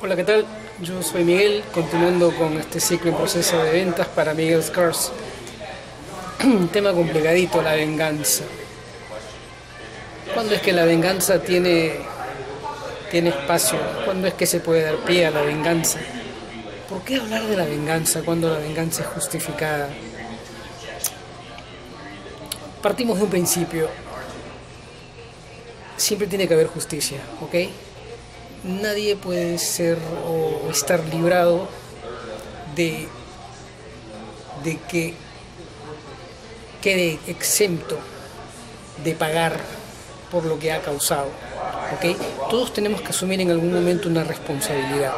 Hola, ¿qué tal? Yo soy Miguel, continuando con este ciclo en proceso de ventas para Miguel's Cars. Un tema complicadito, la venganza. ¿Cuándo es que la venganza tiene, tiene espacio? ¿Cuándo es que se puede dar pie a la venganza? ¿Por qué hablar de la venganza cuando la venganza es justificada? Partimos de un principio. Siempre tiene que haber justicia, ¿ok? Nadie puede ser o estar librado de, de que quede exento de pagar por lo que ha causado. ¿okay? Todos tenemos que asumir en algún momento una responsabilidad.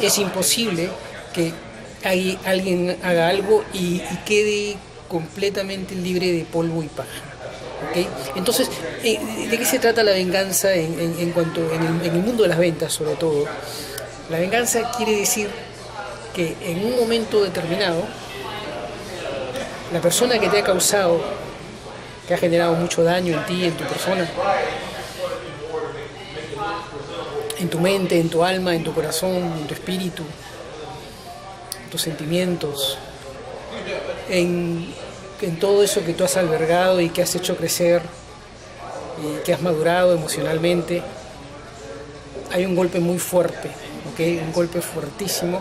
Es imposible que alguien haga algo y quede completamente libre de polvo y paja. Entonces, eh, ¿de qué se trata la venganza en, cuanto en el, mundo de las ventas sobre todo? La venganza quiere decir que en un momento determinado la persona que te ha causado, que ha generado mucho daño en ti, en tu persona, en tu mente, en tu alma, en tu corazón, en tu espíritu, en tus sentimientos, en en todo eso que tú has albergado y que has hecho crecer y que has madurado emocionalmente, hay un golpe muy fuerte, un golpe fuertísimo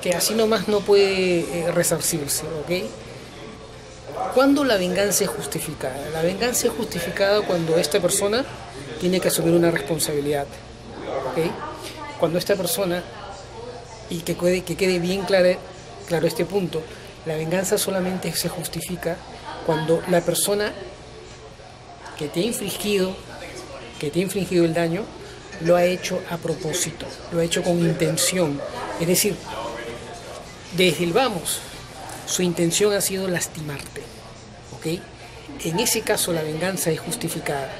que así nomás no puede eh, resarcirse. ¿okay? ¿Cuándo la venganza es justificada? La venganza es justificada cuando esta persona tiene que asumir una responsabilidad. ¿okay? Cuando esta persona, y que, que quede bien claro, claro este punto, la venganza solamente se justifica cuando la persona que te ha infligido, que te ha infligido el daño, lo ha hecho a propósito, lo ha hecho con intención. Es decir, desde el vamos, su intención ha sido lastimarte. ¿Ok? En ese caso la venganza es justificada.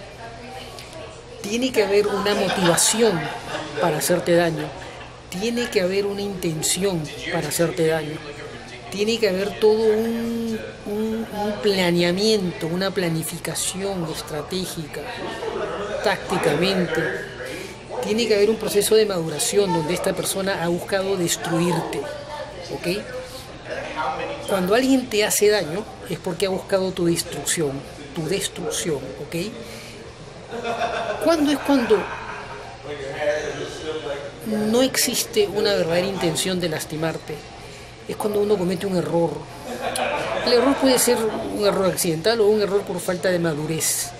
Tiene que haber una motivación para hacerte daño. Tiene que haber una intención para hacerte daño tiene que haber todo un, planeamiento, una planificación estratégica, tácticamente. Tiene que haber un proceso de maduración donde esta persona ha buscado destruirte. ¿Ok? Cuando alguien te hace daño es porque ha buscado tu destrucción, tu destrucción, ¿ok? ¿Cuándo es cuando no existe una verdadera intención de lastimarte? Es cuando uno comete un error. El error puede ser un error accidental o un error por falta de madurez.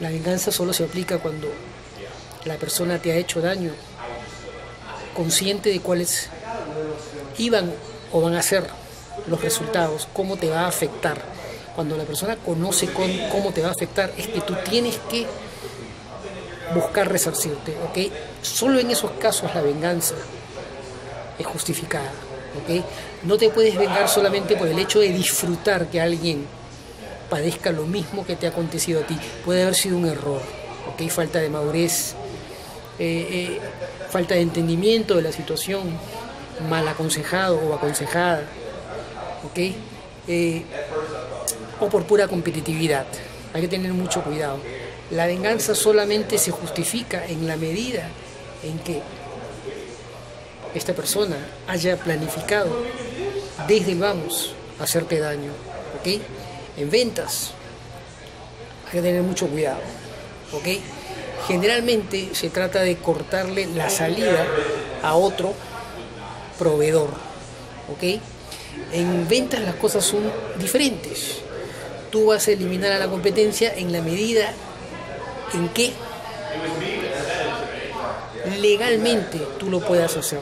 La venganza solo se aplica cuando la persona te ha hecho daño, consciente de cuáles iban o van a ser los resultados, cómo te va a afectar. Cuando la persona conoce cómo te va a afectar, es que tú tienes que buscar resarcirte. Solo en esos casos la venganza es justificada. No te puedes vengar solamente por el hecho de disfrutar que alguien padezca lo mismo que te ha acontecido a ti. Puede haber sido un error, ¿ok? Falta de madurez, eh, eh, falta de entendimiento de la situación, mal aconsejado o aconsejada, ¿ok? Eh, o por pura competitividad. Hay que tener mucho cuidado. La venganza solamente se justifica en la medida en que esta persona haya planificado desde el vamos hacerte daño. ¿Ok? En ventas hay que tener mucho cuidado. ¿Ok? Generalmente se trata de cortarle la salida a otro proveedor. ¿Ok? En ventas las cosas son diferentes. Tú vas a eliminar a la competencia en la medida en que legalmente tú lo puedas hacer.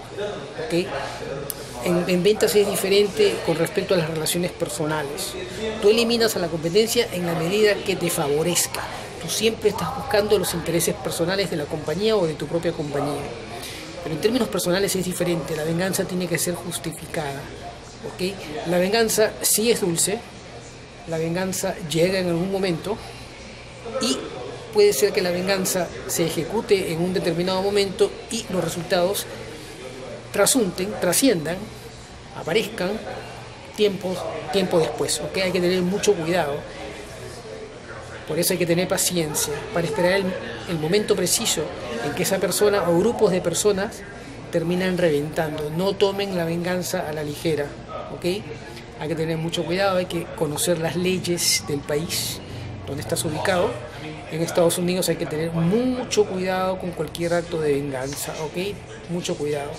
En, ventas es diferente con respecto a las relaciones personales. Tú eliminas a la competencia en la medida que te favorezca. Tú siempre estás buscando los intereses personales de la compañía o de tu propia compañía. Pero en términos personales es diferente. La venganza tiene que ser justificada. La venganza sí es dulce. La venganza llega en algún momento y puede ser que la venganza se ejecute en un determinado momento y los resultados trasunten, trasciendan, aparezcan tiempos, tiempo después. Hay que tener mucho cuidado. Por eso hay que tener paciencia para esperar el, momento preciso en que esa persona o grupos de personas terminan reventando. No tomen la venganza a la ligera. Hay que tener mucho cuidado, hay que conocer las leyes del país donde estás ubicado. En Estados Unidos hay que tener mucho cuidado con cualquier acto de venganza, ¿ok? Mucho cuidado.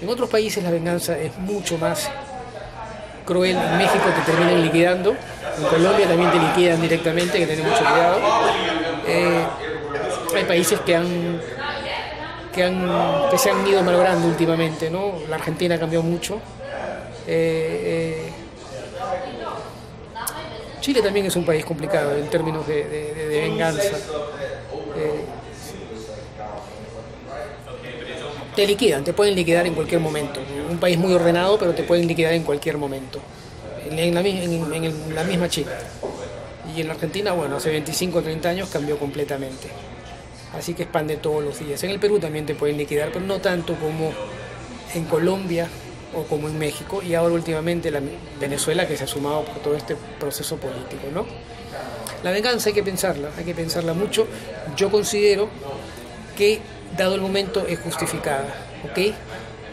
En otros países la venganza es mucho más cruel. En México te terminan liquidando, en Colombia también te liquidan directamente, hay que tener mucho cuidado. Eh, hay países que han que, han, que se han ido malogrando últimamente, ¿no? La Argentina cambió mucho. Eh, eh, Chile también es un país complicado en términos de, de, de venganza. Eh, te liquidan, te pueden liquidar en cualquier momento. Un país muy ordenado, pero te pueden liquidar en cualquier momento. En la, en, en la misma Chile. Y en la Argentina, bueno, hace 25 o 30 años cambió completamente. Así que expande todos los días. En el Perú también te pueden liquidar, pero no tanto como en Colombia o como en México y ahora últimamente la Venezuela que se ha sumado por todo este proceso político, ¿no? La venganza hay que pensarla, hay que pensarla mucho. Yo considero que dado el momento es justificada, ¿ok?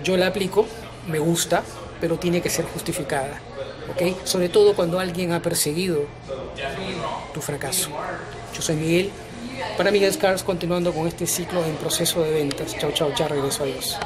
Yo la aplico, me gusta, pero tiene que ser justificada, ¿ok? Sobre todo cuando alguien ha perseguido tu fracaso. Yo soy Miguel, para Miguel Scars, continuando con este ciclo en proceso de ventas. Chao, chao, ya regreso a Dios.